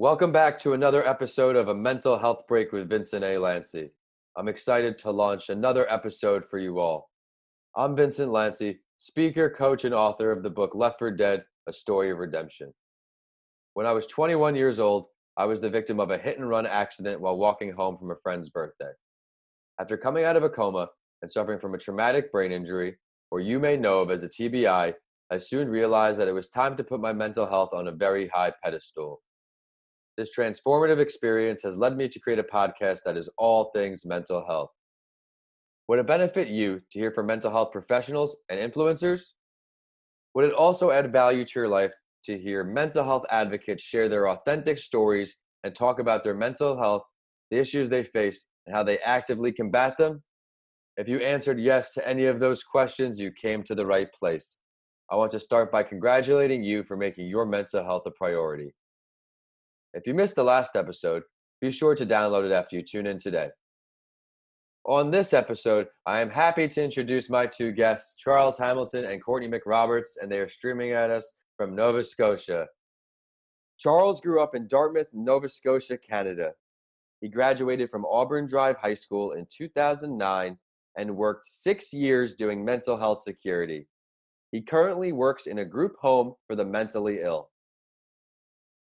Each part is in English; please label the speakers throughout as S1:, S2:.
S1: Welcome back to another episode of A Mental Health Break with Vincent A. Lanci. I'm excited to launch another episode for you all. I'm Vincent Lanci, speaker, coach, and author of the book Left for Dead A Story of Redemption. When I was 21 years old, I was the victim of a hit and run accident while walking home from a friend's birthday. After coming out of a coma and suffering from a traumatic brain injury, or you may know of as a TBI, I soon realized that it was time to put my mental health on a very high pedestal. This transformative experience has led me to create a podcast that is all things mental health. Would it benefit you to hear from mental health professionals and influencers? Would it also add value to your life to hear mental health advocates share their authentic stories and talk about their mental health, the issues they face, and how they actively combat them? If you answered yes to any of those questions, you came to the right place. I want to start by congratulating you for making your mental health a priority. If you missed the last episode, be sure to download it after you tune in today. On this episode, I am happy to introduce my two guests, Charles Hamilton and Courtney Macroberts, and they are streaming at us from Nova Scotia. Charles grew up in Dartmouth, Nova Scotia, Canada. He graduated from Auburn Drive High School in 2009 and worked six years doing mental health security. He currently works in a group home for the mentally ill.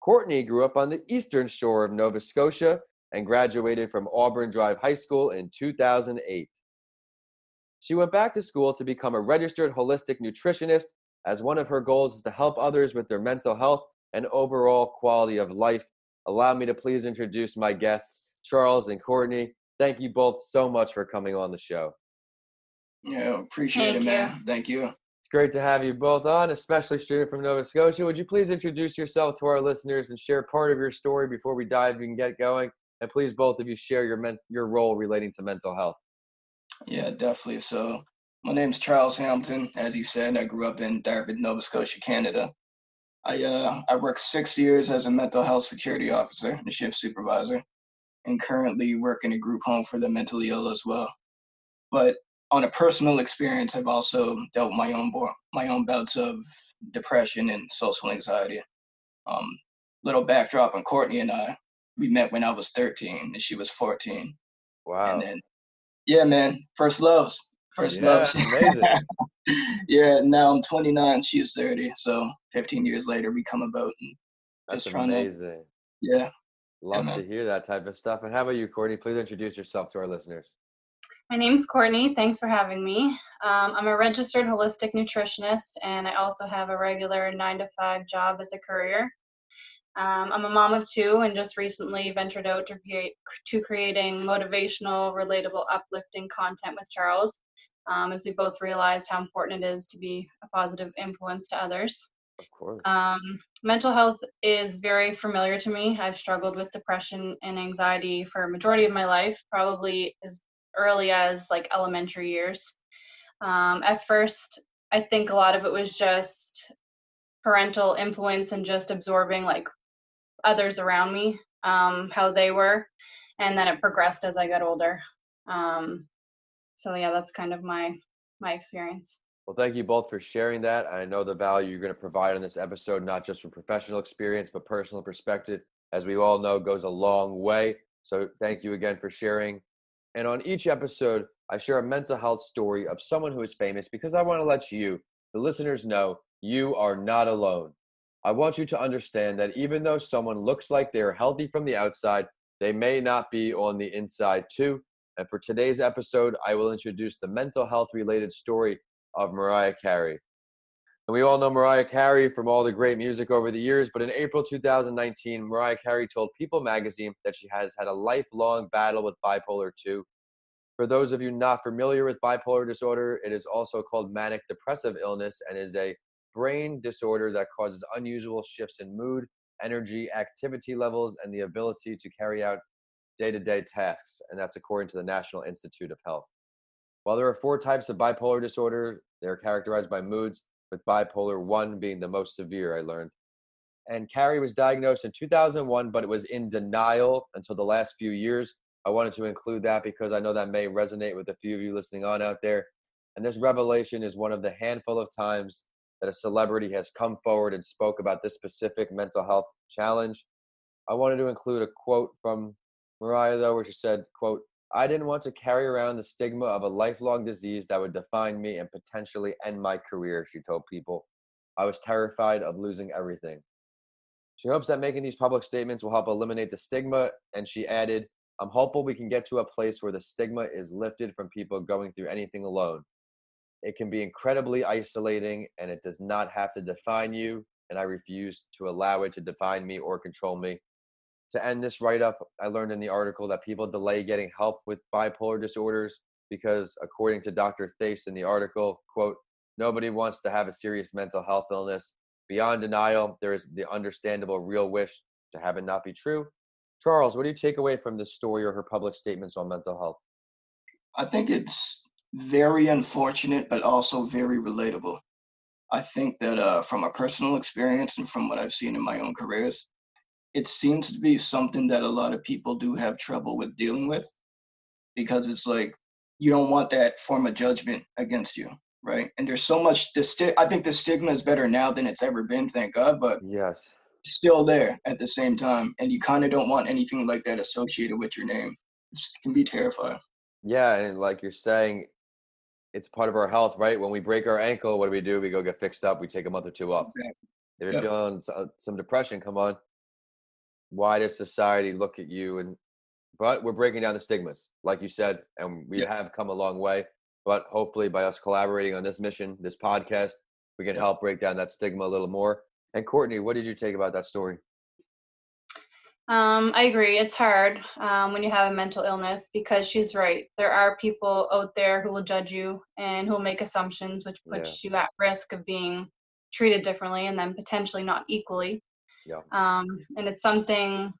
S1: Courtney grew up on the eastern shore of Nova Scotia and graduated from Auburn Drive High School in 2008. She went back to school to become a registered holistic nutritionist, as one of her goals is to help others with their mental health and overall quality of life. Allow me to please introduce my guests, Charles and Courtney. Thank you both so much for coming on the show.
S2: Yeah, appreciate
S3: Thank
S2: it, man.
S3: you.
S2: Thank you.
S1: Great to have you both on, especially streaming from Nova Scotia. Would you please introduce yourself to our listeners and share part of your story before we dive and get going? And please, both of you, share your men- your role relating to mental health.
S2: Yeah, definitely. So, my name's Charles Hamilton. As you said, I grew up in Dartmouth, Nova Scotia, Canada. I uh I worked six years as a mental health security officer and shift supervisor, and currently work in a group home for the mentally ill as well. But on a personal experience, I've also dealt with my own bo- my own bouts of depression and social anxiety. Um, little backdrop on Courtney and I. We met when I was 13 and she was 14.
S1: Wow.
S2: And then, yeah, man, first loves, first
S1: Yeah,
S2: loves.
S1: amazing.
S2: yeah, now I'm 29, she's 30. So 15 years later, we come about. And
S1: That's
S2: just trying to-
S1: amazing.
S2: yeah,
S1: Love
S2: man.
S1: to hear that type of stuff. And how about you, Courtney? Please introduce yourself to our listeners.
S3: My name's Courtney. Thanks for having me. Um, I'm a registered holistic nutritionist, and I also have a regular nine to five job as a courier. Um, I'm a mom of two, and just recently ventured out to create to creating motivational, relatable, uplifting content with Charles, um, as we both realized how important it is to be a positive influence to others.
S1: Of course.
S3: Um, mental health is very familiar to me. I've struggled with depression and anxiety for a majority of my life, probably as early as like elementary years. Um, at first, I think a lot of it was just parental influence and just absorbing like others around me, um, how they were, and then it progressed as I got older. Um, so yeah, that's kind of my my experience.
S1: Well, thank you both for sharing that. I know the value you're going to provide on this episode, not just from professional experience, but personal perspective, as we all know, goes a long way. So thank you again for sharing. And on each episode, I share a mental health story of someone who is famous because I want to let you, the listeners, know you are not alone. I want you to understand that even though someone looks like they're healthy from the outside, they may not be on the inside too. And for today's episode, I will introduce the mental health related story of Mariah Carey. And we all know Mariah Carey from all the great music over the years, but in April 2019, Mariah Carey told People magazine that she has had a lifelong battle with bipolar 2. For those of you not familiar with bipolar disorder, it is also called manic depressive illness and is a brain disorder that causes unusual shifts in mood, energy, activity levels, and the ability to carry out day to day tasks. And that's according to the National Institute of Health. While there are four types of bipolar disorder, they're characterized by moods, with bipolar 1 being the most severe, I learned. And Carey was diagnosed in 2001, but it was in denial until the last few years. I wanted to include that because I know that may resonate with a few of you listening on out there. And this revelation is one of the handful of times that a celebrity has come forward and spoke about this specific mental health challenge. I wanted to include a quote from Mariah though, where she said, "quote I didn't want to carry around the stigma of a lifelong disease that would define me and potentially end my career." She told people, "I was terrified of losing everything." She hopes that making these public statements will help eliminate the stigma, and she added, I'm hopeful we can get to a place where the stigma is lifted from people going through anything alone. It can be incredibly isolating and it does not have to define you, and I refuse to allow it to define me or control me. To end this write up, I learned in the article that people delay getting help with bipolar disorders because, according to Dr. Thase in the article, quote, nobody wants to have a serious mental health illness. Beyond denial, there is the understandable real wish to have it not be true. Charles, what do you take away from this story or her public statements on mental health?
S2: I think it's very unfortunate, but also very relatable. I think that uh, from a personal experience and from what I've seen in my own careers, it seems to be something that a lot of people do have trouble with dealing with because it's like you don't want that form of judgment against you, right? And there's so much. The sti- I think the stigma is better now than it's ever been, thank God. But
S1: yes,
S2: still there at the same time, and you kind of don't want anything like that associated with your name. It can be terrifying.
S1: Yeah, and like you're saying, it's part of our health, right? When we break our ankle, what do we do? We go get fixed up. We take a month or two off. Exactly. If you're yep. feeling some depression, come on. Why does society look at you and? But we're breaking down the stigmas, like you said, and we yep. have come a long way. But hopefully, by us collaborating on this mission, this podcast, we can yep. help break down that stigma a little more and Courtney, what did you take about that story?
S3: Um, I agree. It's hard um, when you have a mental illness because she's right. There are people out there who will judge you and who will make assumptions, which puts yeah. you at risk of being treated differently and then potentially not equally.
S1: Yeah.
S3: Um, and it's something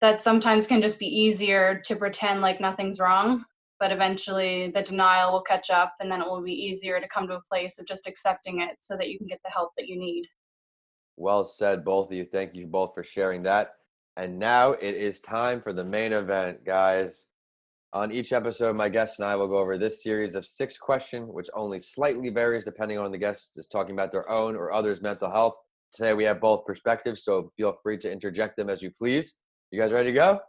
S3: that sometimes can just be easier to pretend like nothing's wrong but eventually the denial will catch up and then it will be easier to come to a place of just accepting it so that you can get the help that you need.
S1: Well said both of you. Thank you both for sharing that. And now it is time for the main event guys. On each episode my guests and i will go over this series of six questions which only slightly varies depending on the guest is talking about their own or others mental health today we have both perspectives so feel free to interject them as you please you guys ready to go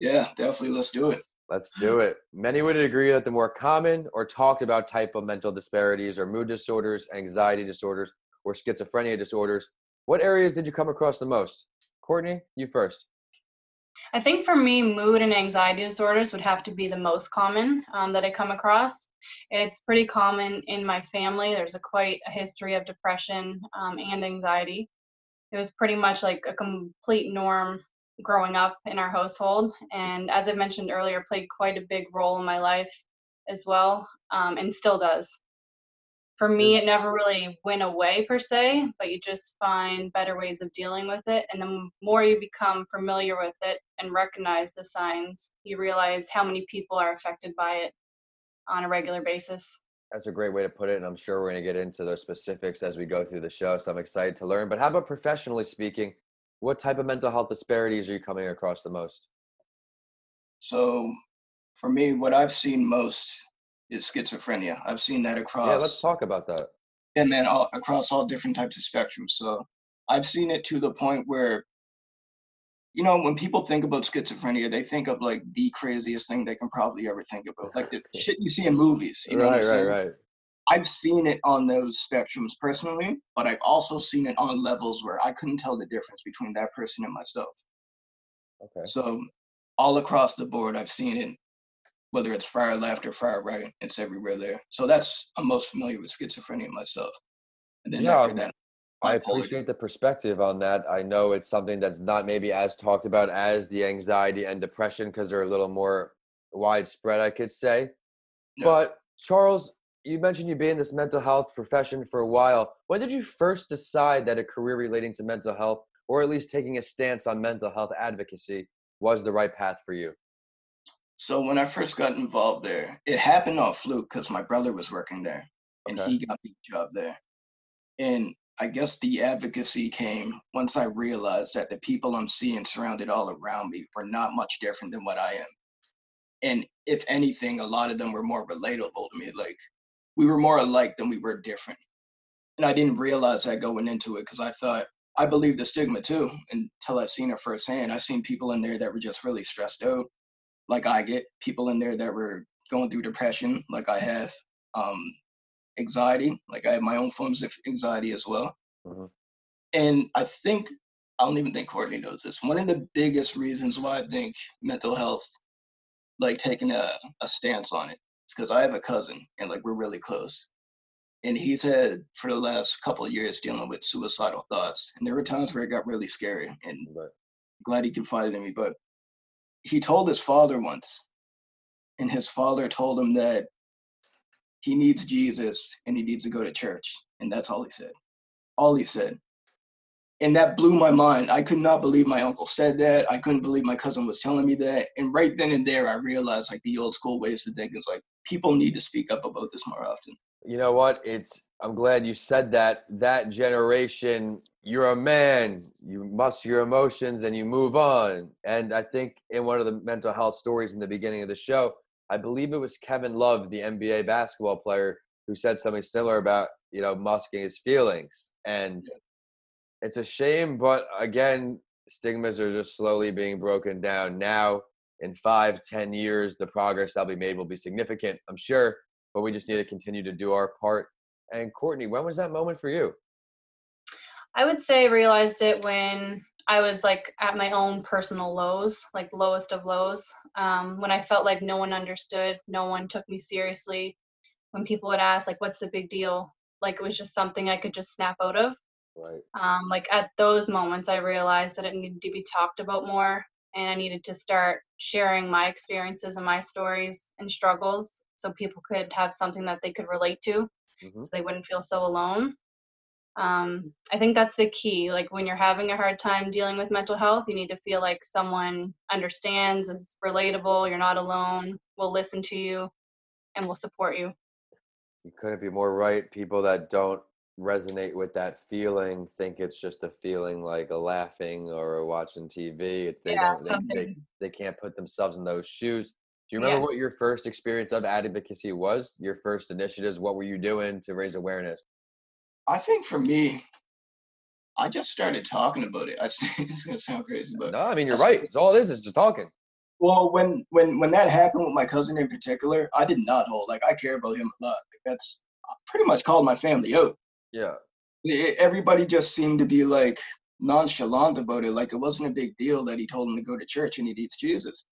S2: yeah definitely let's do it
S1: Let's do it. Many would agree that the more common or talked about type of mental disparities are mood disorders, anxiety disorders, or schizophrenia disorders. What areas did you come across the most? Courtney, you first.
S3: I think for me, mood and anxiety disorders would have to be the most common um, that I come across. It's pretty common in my family. There's a quite a history of depression um, and anxiety. It was pretty much like a complete norm growing up in our household and as i mentioned earlier played quite a big role in my life as well um, and still does for me it never really went away per se but you just find better ways of dealing with it and the more you become familiar with it and recognize the signs you realize how many people are affected by it on a regular basis
S1: that's a great way to put it and i'm sure we're going to get into those specifics as we go through the show so i'm excited to learn but how about professionally speaking what type of mental health disparities are you coming across the most?
S2: So, for me, what I've seen most is schizophrenia. I've seen that across.
S1: Yeah, let's talk about that.
S2: And then all, across all different types of spectrums. So, I've seen it to the point where, you know, when people think about schizophrenia, they think of like the craziest thing they can probably ever think about, like the shit you see in movies. You know
S1: right, right, right.
S2: I've seen it on those spectrums personally, but I've also seen it on levels where I couldn't tell the difference between that person and myself.
S1: Okay.
S2: So all across the board, I've seen it, whether it's far left or far right, it's everywhere there. So that's I'm most familiar with schizophrenia myself. And then yeah, after that,
S1: I appreciate the perspective on that. I know it's something that's not maybe as talked about as the anxiety and depression because they're a little more widespread, I could say. No. But Charles, you mentioned you've been in this mental health profession for a while. When did you first decide that a career relating to mental health, or at least taking a stance on mental health advocacy, was the right path for you?
S2: So when I first got involved there, it happened on fluke because my brother was working there, and okay. he got me a job there. And I guess the advocacy came once I realized that the people I'm seeing surrounded all around me were not much different than what I am. And if anything, a lot of them were more relatable to me. Like we were more alike than we were different. And I didn't realize that going into it because I thought I believed the stigma too until I seen it firsthand. I seen people in there that were just really stressed out, like I get. People in there that were going through depression, like I have. Um, anxiety, like I have my own forms of anxiety as well.
S1: hmm
S2: And I think I don't even think Courtney knows this. One of the biggest reasons why I think mental health, like taking a, a stance on it, is because I have a cousin and like we're really close. And he's had for the last couple of years dealing with suicidal thoughts. And there were times where it got really scary and
S1: But
S2: glad he confided in me. But he told his father once, and his father told him that he needs Jesus and he needs to go to church. And that's all he said. All he said. And that blew my mind. I could not believe my uncle said that. I couldn't believe my cousin was telling me that. And right then and there, I realized like the old school ways to think is like people need to speak up about this more often.
S1: you know what? It's I'm glad you said that. That generation, you're a man. You muster your emotions and you move on. And I think in one of the mental health stories in the beginning of the show, I believe it was Kevin Love, the NBA basketball player, who said something similar about you know musking his feelings. And it's a shame, but again, stigmas are just slowly being broken down. Now, in five, ten years, the progress that'll be made will be significant, I'm sure. But we just need to continue to do our part. And Courtney, when was that moment for you?
S3: I would say I realized it when I was like at my own personal lows, like lowest of lows. Um, when I felt like no one understood, no one took me seriously. When people would ask, like, what's the big deal? Like it was just something I could just snap out of.
S1: Right.
S3: Um, like at those moments, I realized that it needed to be talked about more and I needed to start sharing my experiences and my stories and struggles so people could have something that they could relate to
S1: hmm
S3: so they wouldn't feel so alone. Um, I think that's the key. Like when you're having a hard time dealing with mental health, you need to feel like someone understands, is relatable, you're not alone, will listen to you, and will support you.
S1: You couldn't be more right. People that don't resonate with that feeling think it's just a feeling like a laughing or a watching TV. It's they
S3: Yeah,
S1: don't they, they, they can't put themselves in those shoes. Do you remember
S3: Yeah.
S1: what your first experience of advocacy was? Your first initiatives? What were you doing to raise awareness?
S2: I think for me, I just started talking about it. I, it's gonna sound crazy, but
S1: No, I mean you're
S2: that's-
S1: right. It's all it is. is just talking.
S2: Well, when when when that happened with my cousin in particular, I did not hold. Like I care about him a lot. Like, that's I pretty much called my family out.
S1: Yeah.
S2: E- Everybody just seemed to be like nonchalant about it. Like it wasn't a big deal that he told him to go to church and he needs Jesus.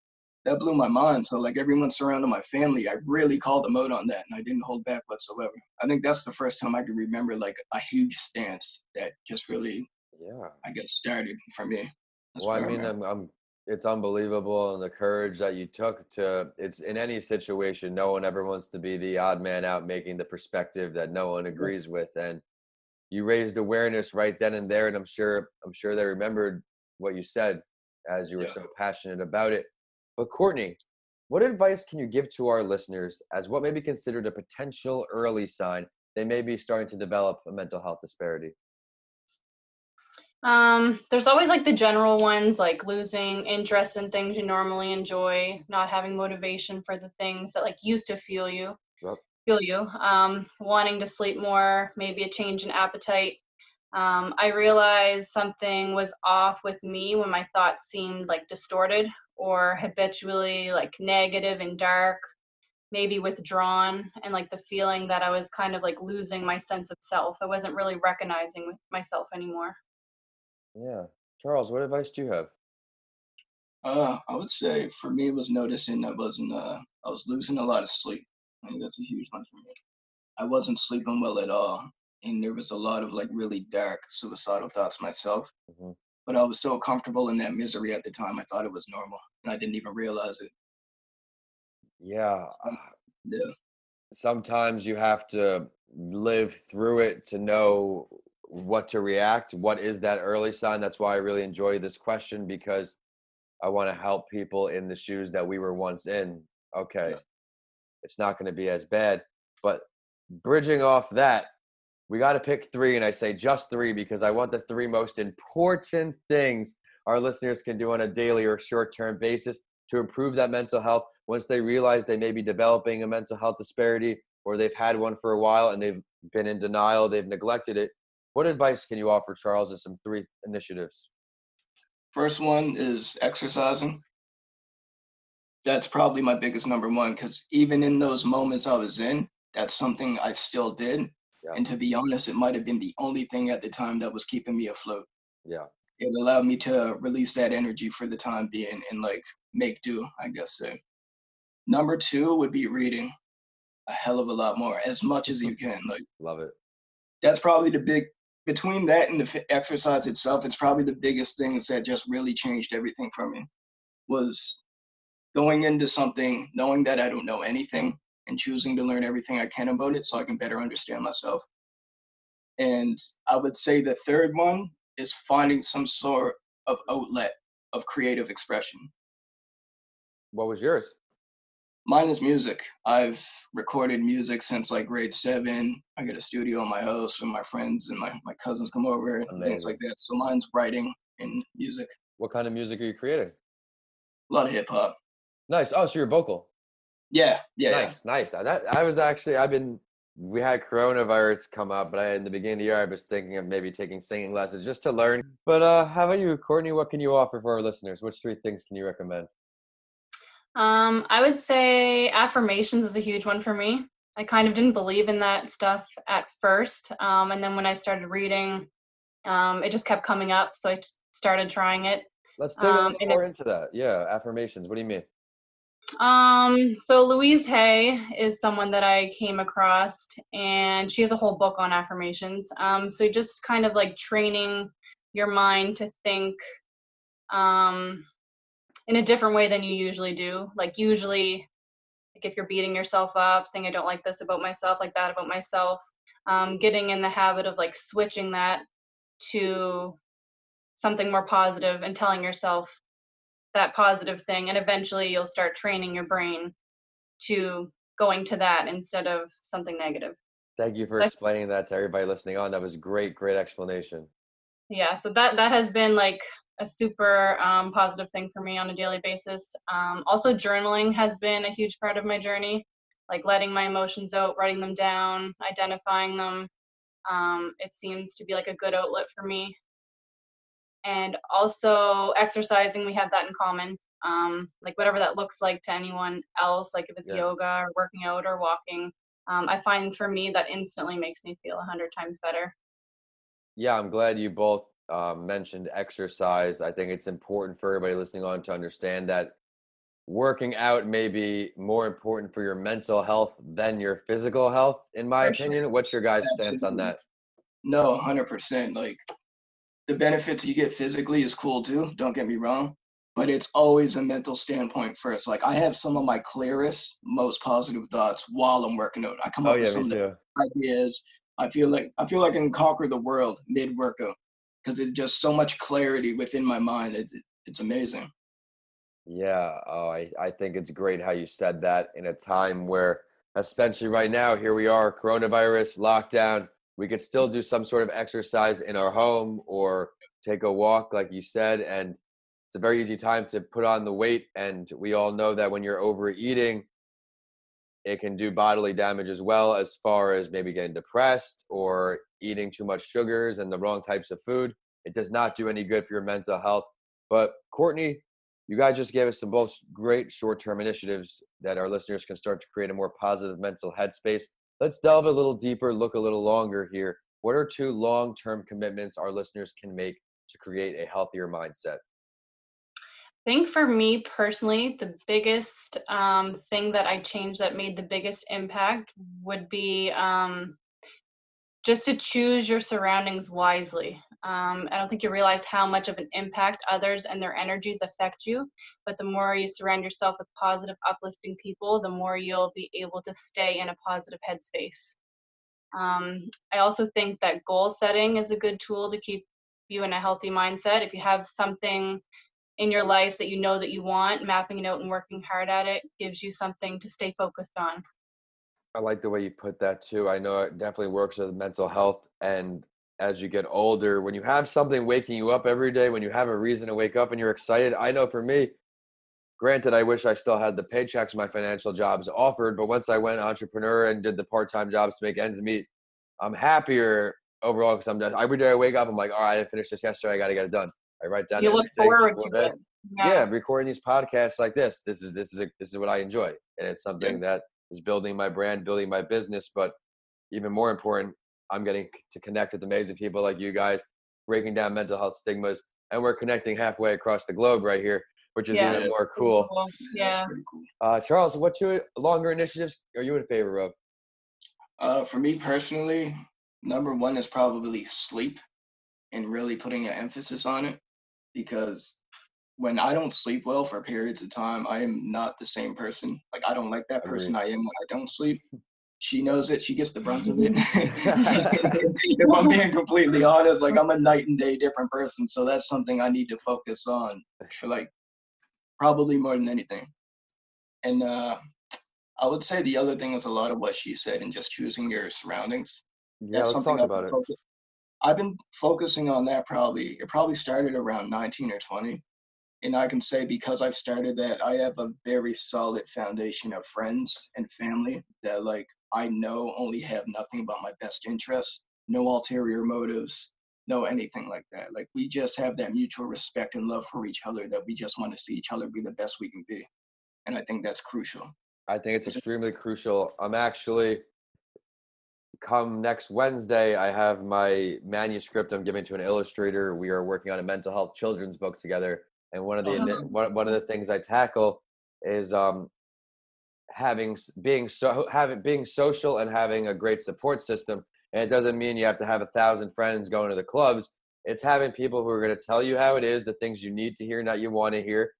S2: That blew my mind. So like everyone surrounding my family, I really called them out on that, and I didn't hold back whatsoever. I think that's the first time I can remember like a huge stance that just really,
S1: Yeah.
S2: I guess, started for me. That's
S1: Well, I mean. I'm, I'm, it's unbelievable, and the courage that you took to. It's in any situation, no one ever wants to be the odd man out, making the perspective that no one agrees with, and you raised awareness right then and there, and I'm sure, I'm sure they remembered what you said as you were
S2: Yeah.
S1: so passionate about it. But Courtney, what advice can you give to our listeners as what may be considered a potential early sign they may be starting to develop a mental health disparity?
S3: Um, there's always like the general ones, like losing interest in things you normally enjoy, not having motivation for the things that like used to fuel you,
S1: Yep.
S3: fuel you. Um, wanting to sleep more, maybe a change in appetite. Um, I realized something was off with me when my thoughts seemed like distorted or habitually like negative and dark, maybe withdrawn, and like the feeling that I was kind of like losing my sense of self. I wasn't really recognizing myself anymore.
S1: Yeah, Charles, what advice do you have?
S2: Uh, I would say for me, it was noticing I wasn't, uh, I was losing a lot of sleep. I think that's a huge one for me. I wasn't sleeping well at all. And there was a lot of like really dark suicidal thoughts myself.
S1: Mhm.
S2: But I was so comfortable in that misery at the time, I thought it was normal. And I didn't even realize it.
S1: Yeah,
S2: Um, Yeah.
S1: sometimes you have to live through it to know what to react. What is that early sign? That's why I really enjoy this question because I want to help people in the shoes that we were once in. Okay,
S2: Yeah.
S1: it's not going to be as bad. But bridging off that, we got to pick three. And I say just three because I want the three most important things our listeners can do on a daily or short term basis to improve that mental health once they realize they may be developing a mental health disparity or they've had one for a while and they've been in denial, they've neglected it. What advice can you offer Charles in some three initiatives?
S2: First one is exercising. That's probably my biggest number one because even in those moments I was in, that's something I still did.
S1: Yeah.
S2: And to be honest, it might have been the only thing at the time that was keeping me afloat.
S1: Yeah.
S2: It allowed me to release that energy for the time being and like make do, I guess. Say. Number two would be reading a hell of a lot more, as much as you can. Like
S1: Love it.
S2: that's probably the big between that and the exercise itself. It's probably the biggest things that just really changed everything for me. Was going into something knowing that I don't know anything and choosing to learn everything I can about it so I can better understand myself. And I would say the third one is finding some sort of outlet of creative expression.
S1: What was yours?
S2: Mine is music. I've recorded music since like grade seven. I get a studio in my house and my friends and my, my cousins come over and things like that. So mine's writing and music.
S1: What kind of music are you creating?
S2: A lot of hip hop.
S1: Nice. Oh, so you're vocal.
S2: Yeah, yeah, yeah.
S1: nice, nice. Uh, That I was actually I've been we had coronavirus come up, but I, in the beginning of the year I was thinking of maybe taking singing lessons just to learn. But uh, how about you, Courtney? What can you offer for our listeners? Which three things can you recommend?
S3: Um, I would say affirmations is a huge one for me. I kind of didn't believe in that stuff at first, um, and then when I started reading, um, it just kept coming up. So I started trying it.
S1: Let's dig a
S3: Um,
S1: little
S3: and it-
S1: more into that. Yeah, affirmations. What do you mean?
S3: Um, so Louise Hay is someone that I came across, and she has a whole book on affirmations. Um, so just kind of like training your mind to think um, in a different way than you usually do. Like usually, like if you're beating yourself up, saying I don't like this about myself, like that about myself, um, getting in the habit of like switching that to something more positive and telling yourself that positive thing and eventually you'll start training your brain to going to that instead of something negative
S1: Thank you for
S3: So
S1: explaining that to everybody listening on. That was great, great explanation.
S3: yeah so that that has been like a super um, positive thing for me on a daily basis um, also journaling has been a huge part of my journey like letting my emotions out writing them down identifying them um, it seems to be like a good outlet for me and also exercising we have that in common um, like whatever that looks like to anyone else like if it's
S1: Yeah.
S3: yoga or working out or walking um, i find for me that instantly makes me feel a hundred times better
S1: Yeah, I'm glad you both um, mentioned exercise. I think it's important for everybody listening on to understand that working out may be more important for your mental health than your physical health, in my
S2: For sure.
S1: opinion. What's your guys' stance on that?
S2: No, hundred percent. Like the benefits you get physically is cool too. Don't get me wrong, but it's always a mental standpoint first. Like I have some of my clearest, most positive thoughts while I'm working out. I come
S1: Oh
S2: up with some of the
S1: too.
S2: ideas. I feel like I feel like I can conquer the world mid workout because it's just so much clarity within my mind. It, it- it's amazing.
S1: Yeah, oh, I, I think it's great how you said that in a time where, especially right now, here we are, coronavirus, lockdown, we could still do some sort of exercise in our home or take a walk, like you said. And it's a very easy time to put on the weight. And we all know that when you're overeating, it can do bodily damage as well, as far as maybe getting depressed or eating too much sugars and the wrong types of food. It does not do any good for your mental health. But Courtney, you guys just gave us some both great short-term initiatives that our listeners can start to create a more positive mental headspace. Let's delve a little deeper, look a little longer here. What are two long-term commitments our listeners can make to create a healthier mindset?
S3: I think for me personally, the biggest um, thing that I changed that made the biggest impact would be um, just to choose your surroundings wisely. Um, I don't think you realize how much of an impact others and their energies affect you, but the more you surround yourself with positive, uplifting people, the more you'll be able to stay in a positive headspace. Um, I also think that goal setting is a good tool to keep you in a healthy mindset. If you have something in your life that you know that you want, mapping it out and working hard at it gives you something to stay focused on.
S1: I like the way you put that too. I know it definitely works with mental health. And as you get older, when you have something waking you up every day, when you have a reason to wake up and you're excited, I know for me, granted, I wish I still had the paychecks my financial jobs offered, but once I went entrepreneur and did the part time jobs to make ends meet, I'm happier overall because I'm just every day I wake up, I'm like, all right, I didn't this yesterday. I got to get it done. I write down.
S3: You look forward to it.
S1: Yeah. recording these podcasts like this. This is this is a, this is what I enjoy, and it's something that is building my brand, building my business. But even more important, I'm getting to connect with amazing people like you guys, breaking down mental health stigmas, and we're connecting halfway across the globe right here, which is
S3: Yeah.
S1: even more cool.
S2: That's
S3: Yeah.
S2: cool.
S1: Uh, Charles, what two longer initiatives are you in favor of?
S2: Uh, for me personally, number one is probably sleep and really putting an emphasis on it because when I don't sleep well for periods of time, I am not the same person. Like I don't like that person I am when I don't sleep. She knows it. She gets the brunt of it. if I'm being completely honest, like I'm a night and day different person. So that's something I need to focus on for like probably more than anything. And uh, I would say the other thing is a lot of what she said and just choosing your surroundings.
S1: Yeah,
S2: That's
S1: let's
S2: something
S1: talk about it.
S2: focus- I've been focusing on that probably. It probably started around 19 or 20. And I can say because I've started that, I have a very solid foundation of friends and family that, like, I know only have nothing but my best interests, no ulterior motives, no anything like that. Like, we just have that mutual respect and love for each other that we just want to see each other be the best we can be. And I think that's crucial.
S1: I think it's extremely crucial. I'm actually come next Wednesday. I have my manuscript. I'm giving to an illustrator. We are working on a mental health children's book together, and one of the
S2: Oh,
S1: one, one of the things I tackle is um having being so having being social and having a great support system. And it doesn't mean you have to have a thousand friends going to the clubs. It's having people who are going to tell you how it is, the things you need to hear, not you want to hear.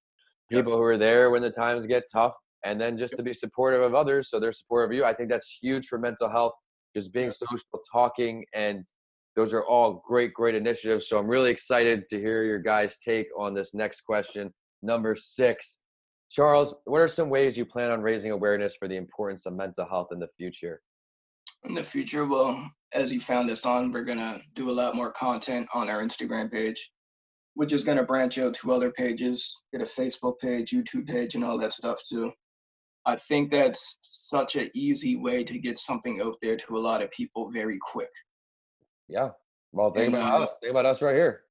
S2: Yep.
S1: People who are there when the times get tough, and then just to be supportive of others so they're supportive of you. I think that's huge for mental health. Just being
S2: Yep.
S1: social, talking, and those are all great, great initiatives. So I'm really excited to hear your guys' take on this next question, number six. Charles, what are some ways you plan on raising awareness for the importance of mental health in the future?
S2: in the future well as you found us on we're going to do a lot more content on our instagram page which is going to branch out to other pages get a facebook page youtube page and all that stuff too i think that's such an easy way to get something out there to a lot of people very quick
S1: Yeah. Well, think
S2: And,
S1: about
S2: uh,
S1: us. Think about us right here.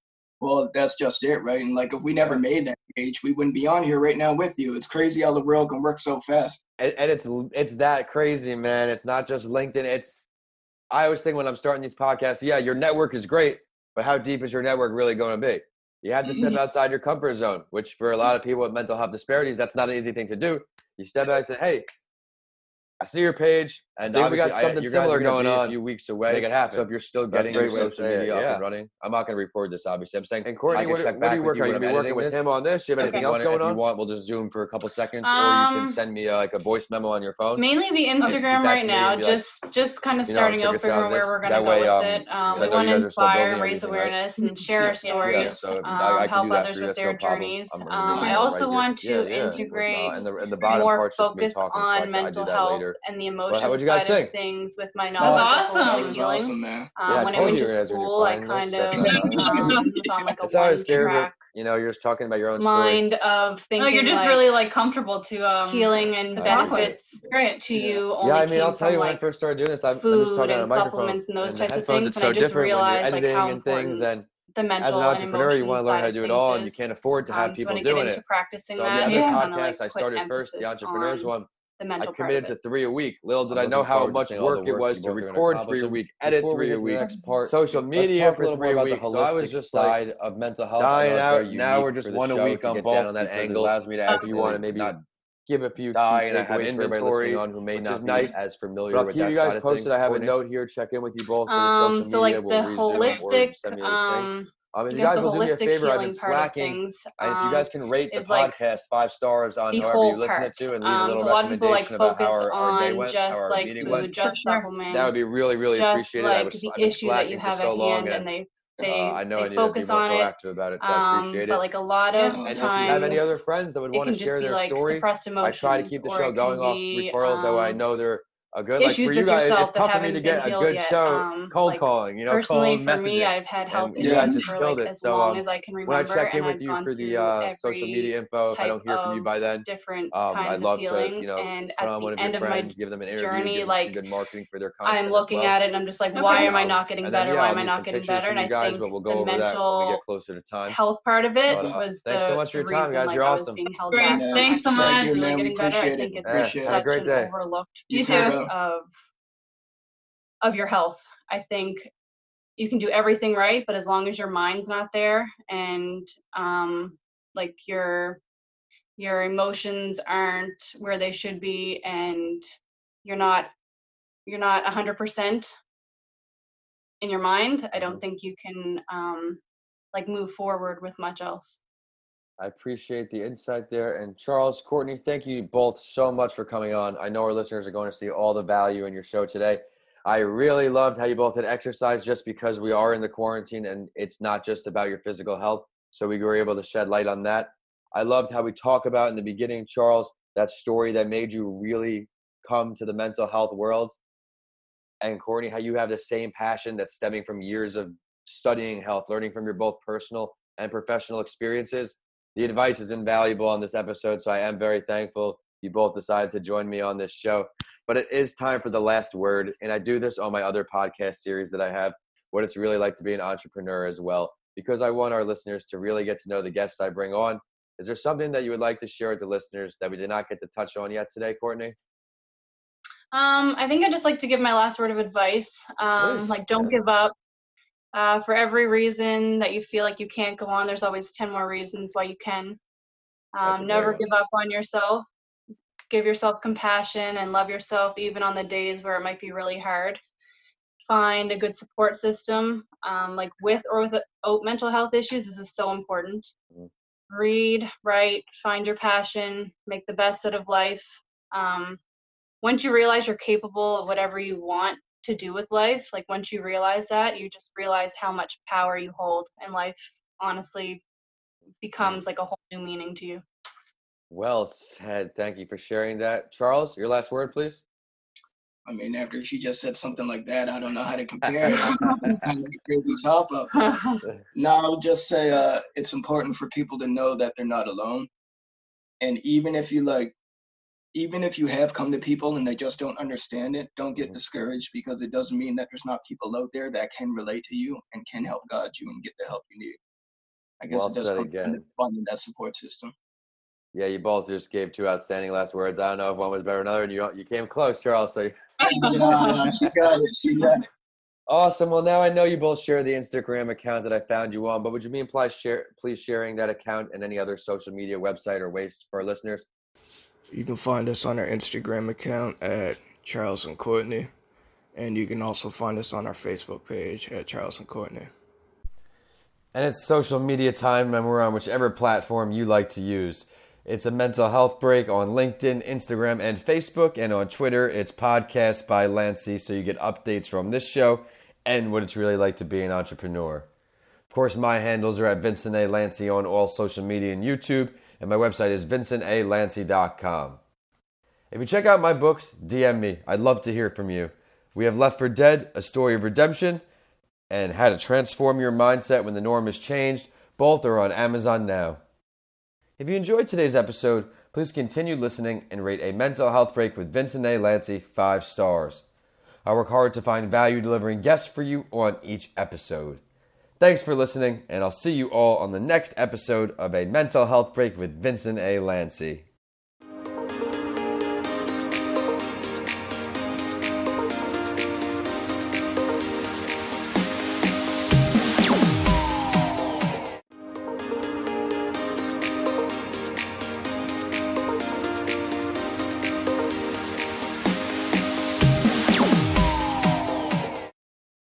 S2: well that's just it right and like if we never made that page we wouldn't be on here right now with you it's crazy how the world can work so fast
S1: and, and it's it's that crazy, man. It's not just LinkedIn. It's I always think when I'm starting these podcasts, yeah, your network is great, but how deep is your network really going to be? You have to step outside your comfort zone, which for a lot of people with mental health disparities, that's not an easy thing to do. You step out and say, "Hey, I see your page, and
S4: I think we got
S1: obviously I-
S4: something
S1: you guys are
S4: similar
S1: gonna
S4: going
S1: be
S4: on.
S1: A few weeks away,
S4: Make it happen.
S1: So if you're still
S4: So that's a
S1: getting
S4: great
S1: your
S4: way to
S1: social
S4: say it,
S1: media up
S4: yeah.
S1: and running, I'm not going to record this, obviously. I'm saying,
S4: And
S1: I
S4: Courtney,
S1: can
S4: what,
S1: check
S4: what
S1: back
S4: are you
S1: with
S4: working on?
S1: when
S4: You
S1: I'm
S4: be working with him on this? Do you have anything
S1: If
S4: else
S1: want,
S4: going
S1: if you
S4: on?
S1: want, we'll just zoom for a couple seconds, or you can
S3: Um,
S1: send me uh, like a voice memo on your phone.
S3: Mainly the Instagram right now,
S1: like,
S3: just just kind of
S1: you know,
S3: starting
S1: check
S3: out
S1: us out
S3: where
S1: this.
S3: we're gonna go
S1: way,
S3: with
S1: um,
S3: it. Um,
S1: 'cause
S3: we want to
S1: guys are still
S3: inspire raise awareness and share our stories,
S1: Yeah, so
S3: um,
S1: I, I can
S3: help others with their journeys.
S1: I'm, I'm
S3: Um,
S1: gonna
S3: I
S1: do that
S3: also want to
S4: Yeah, yeah.
S3: integrate
S1: and the and the bottom
S3: more
S1: part's just me
S3: focus
S1: talking, so I
S3: on
S1: can- I do
S3: mental health and the
S1: Well,
S3: emotional
S1: how- what'd you guys
S3: side
S1: think?
S3: of things with my
S2: That
S3: knowledge
S2: was
S3: of
S2: That
S3: holistic
S2: was
S3: healing.
S2: awesome, man.
S3: Um,
S1: Yeah, I
S3: when I went
S1: you
S3: to
S1: guys when you're
S3: school, I kind of um, was on like a
S1: It's
S3: one track
S1: you know, you're just talking about your own story.
S3: mind of thinking
S5: No, you're just
S3: like,
S5: really like comfortable to um
S3: healing and
S5: to
S3: benefits
S5: It's great.
S3: to
S2: Yeah.
S3: you only
S1: Yeah, I mean, I'll tell
S3: from
S1: you when I first started doing this, I'm, I'm just
S3: food
S1: talking on a
S3: and
S1: microphone.
S3: supplements and those
S1: the
S3: types of
S1: headphones,
S3: things,
S1: it's
S3: and
S1: so
S3: I just
S1: different
S3: realized, like,
S1: editing
S3: how
S1: and things. And
S3: the
S1: as
S3: mental
S1: an
S3: and
S1: entrepreneur, you want to learn how to do it
S3: things
S1: all, and you can't afford to
S3: Um,
S1: have
S3: so
S1: people
S3: when I get
S1: doing it.
S3: practicing
S1: So
S3: that,
S1: the other
S5: Yeah.
S3: kind of
S1: podcast
S3: like
S1: I started first, the entrepreneurs
S3: on
S1: one,
S3: the
S1: I
S3: mental part
S1: committed
S3: of
S1: to three a week. Little did
S4: I'm
S1: I know how much
S4: seeing
S1: work it was to
S4: both are gonna
S1: record three a week, edit
S4: before
S1: three
S4: get
S1: a week,
S4: next part,
S1: social media for three
S4: more
S1: a week. So I was
S4: holistic
S1: just like
S4: side of mental health.
S1: Dying out. Now we're just one a week on both
S4: down on that angle.
S1: allows me to
S4: If you want to maybe
S1: not give a few key
S4: die and I have
S1: takeaways for everybody
S4: inventory,
S1: listening on who may not be
S4: nice.
S1: as familiar
S4: But I'll keep you guys posted. I have a note here. Check in with you both for the
S3: Um,
S4: social
S3: so
S4: media.
S3: like
S4: We'll
S3: the holistic,
S4: send me a thing.
S3: um,
S1: Um, if you guys
S3: the
S1: will do me a
S3: holistic
S1: favor, I've
S3: healing
S1: been
S3: part
S1: slacking.
S3: things.
S1: And if you
S3: um,
S1: guys can rate the
S3: is like
S1: podcast five stars on
S3: the
S1: however
S3: whole
S1: you listen
S3: part.
S1: to and leave a
S3: Um,
S1: little
S3: so a lot of people like
S1: recommendation about how our, our day
S3: on
S1: went,
S3: just
S1: how our
S3: like
S1: meeting
S3: food,
S1: went.
S3: just
S5: sure.
S3: supplements,
S1: That would be really, really
S3: just
S1: appreciated. I
S3: like
S1: was
S3: the
S1: I've
S3: issue that you have
S1: so
S3: at
S1: long,
S3: hand, and they they,
S1: uh, I know
S3: they
S1: need
S3: focus
S1: to be more
S3: on it.
S1: proactive about it, so I
S3: Um,
S1: appreciate
S3: but
S1: it.
S3: like a lot
S5: Yeah.
S3: of
S1: and if
S3: times,
S1: you have any other friends that would want to share their
S3: like
S1: story, I try to keep the show going
S3: can
S1: off
S3: be,
S1: referrals, though I
S3: um,
S1: know they're a good like for you guys.
S3: yourself
S1: It's
S3: that
S1: tough for me to get a good
S3: yet.
S1: show,
S3: Um,
S1: cold
S3: like,
S1: calling. You know,
S3: Personally,
S1: cold
S3: for me. I've had health
S1: And
S3: issues for like
S1: it.
S3: as
S1: So,
S3: long
S1: um,
S3: as I can
S1: when I
S3: remember,
S1: check in with you for the uh, social media info, if I don't hear from you by then,
S3: different
S1: um,
S3: kinds
S1: I'd love to, you know,
S3: and
S1: put
S3: at
S1: on
S3: the
S1: one of
S3: end
S1: your
S3: of my
S1: friends, give them an interview,
S3: journey,
S1: give them
S3: like,
S1: good marketing for their content
S3: I'm looking
S1: well.
S3: at it and I'm just like,
S5: Okay.
S3: why am I not getting better? why am I not getting better? And I think
S1: we'll go
S3: the
S1: over that
S3: mental
S1: get closer to time.
S3: health part of it
S1: uh,
S3: was
S1: thanks so
S3: the,
S1: much for your time, guys. You're awesome.
S3: being held
S5: Great.
S3: back.
S5: Thanks so much.
S2: Thank you,
S3: really
S2: man. We
S3: getting better. I think it's
S1: a
S3: such
S1: great
S3: an
S1: day.
S3: overlooked
S5: You too.
S2: Too.
S3: of of your health. I think you can do everything right, but as long as your mind's not there and um like your your emotions aren't where they should be and you're not you're not 100% in your mind, I don't
S1: Mhm.
S3: think you can um like move forward with much else.
S1: I appreciate the insight there. And Charles, Courtney, thank you both so much for coming on. I know our listeners are going to see all the value in your show today. I really loved how you both had exercise just because we are in the quarantine and it's not just about your physical health. So we were able to shed light on that. I loved how we talk about in the beginning, Charles, that story that made you really come to the mental health world. And Courtney, how you have the same passion that's stemming from years of studying health, learning from your both personal and professional experiences the advice is invaluable on this episode, so I am very thankful you both decided to join me on this show. But it is time for the last word, and I do this on my other podcast series that I have, what it's really like to be an entrepreneur as well, because I want our listeners to really get to know the guests I bring on. Is there something that you would like to share with the listeners that we did not get to touch on yet today, Courtney?
S3: Um, I think I'd just like to give my last word of advice. Um, like, don't give up. Uh, for every reason that you feel like you can't go on, there's always 10 more reasons why you can. Um, never give up on yourself. Give yourself compassion and love yourself even on the days where it might be really hard. Find a good support system. Um, like with or without mental health issues, this is so important.
S1: Mhm.
S3: Read, write, find your passion, make the best out of life. Um, once you realize you're capable of whatever you want to do with life, like once you realize that, you just realize how much power you hold, and life honestly becomes like a whole new meaning to you.
S1: Well said. Thank you for sharing that. Charles, your last word, please.
S2: I mean, after she just said something like that, I don't know how to compare it. It's kind of a crazy top up. No, I would just say uh, it's important for people to know that they're not alone. And even if you like, even if you have come to people and they just don't understand it, don't get
S1: Mhm.
S2: discouraged because it doesn't mean that there's not people out there that can relate to you and can help guide you and get the help you need. I guess
S1: Well
S2: it does come
S1: again.
S2: finding that support system.
S1: Yeah, you both just gave two outstanding last words. I don't know if one was better than another, and you you came close, Charles. So
S2: yeah, she got it. She got it.
S1: awesome. Well, now I know you both share the Instagram account that I found you on, but would you be imply share please sharing that account and any other social media website or ways for our listeners?
S6: You can find us on our Instagram account at Charles and Courtney, and you can also find us on our Facebook page at Charles and Courtney.
S1: And it's social media time, and we're on whichever platform you like to use. It's a mental health break on LinkedIn, Instagram, and Facebook. And on Twitter, it's podcast by Lanci, so you get updates from this show and what it's really like to be an entrepreneur. Of course, my handles are at Vincent A. Lanci on all social media and YouTube, and my website is vincentalancy.com. If you check out my books, DM me. I'd love to hear from you. We have Left for Dead, A Story of Redemption, and How to Transform Your Mindset When the Norm is Changed. Both are on Amazon now. If you enjoyed today's episode, please continue listening and rate a mental health break with Vincent A. Lanci five stars. I work hard to find value delivering guests for you on each episode. Thanks for listening, and I'll see you all on the next episode of A Mental Health Break with Vincent A. Lanci.